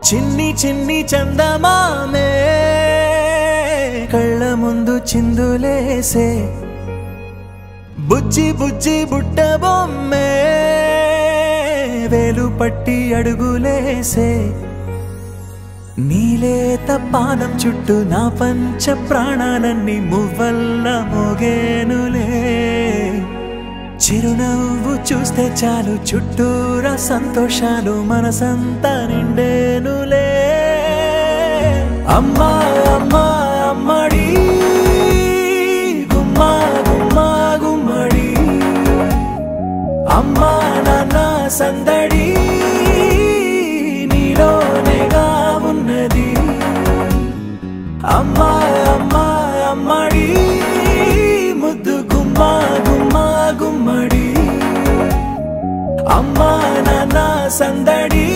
చిన్ని చిన్ని చందమామే. కళ్ళ ముందు చిందులేసే. బుజ్జి బుజ్జి బుట్ట బొమ్మే. వేలు పట్టి అడుగులేసే. నీలేత పానం చుట్టూ నా పంచ ప్రాణాలన్నీ మువ్వల్ల మోగేనులే. చిరునవ్వు చూస్తే చాలు చుట్టూరా సంతోషాలు మనసంతా నిండే. అమ్మా అమ్మా అమ్మడి. గుమ్మా గుమ్మా గుమ్మడి. అమ్మా నాన్న సందడి. నీలోనేగా ఉన్నది అమ్మా అమ్మా అమ్మడి. ముద్దు గుమ్మా గుమ్మా గుమ్మడి. అమ్మా నాన్న సందడి.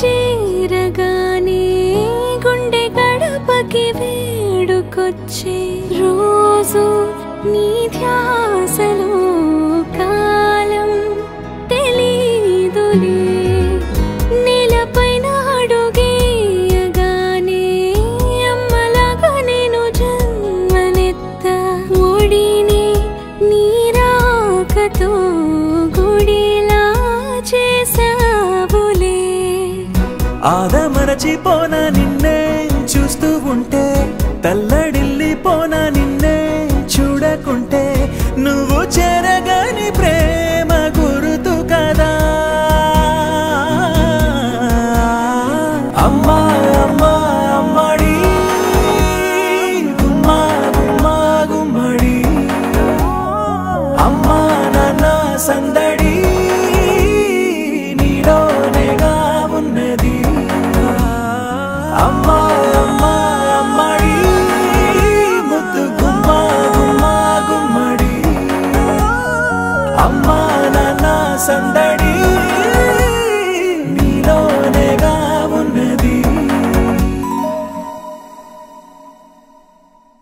చేరగానే గుండె గడపకి వేడుకొచ్చే రోజు నీ ధ్యా ఆదమరచిపోన నిన్నే అమ్మా అమ్మా అమ్మడి ముద్దు గుమ్మా గుమ్మా గుమ్మడి అమ్మా నాన్న సందడి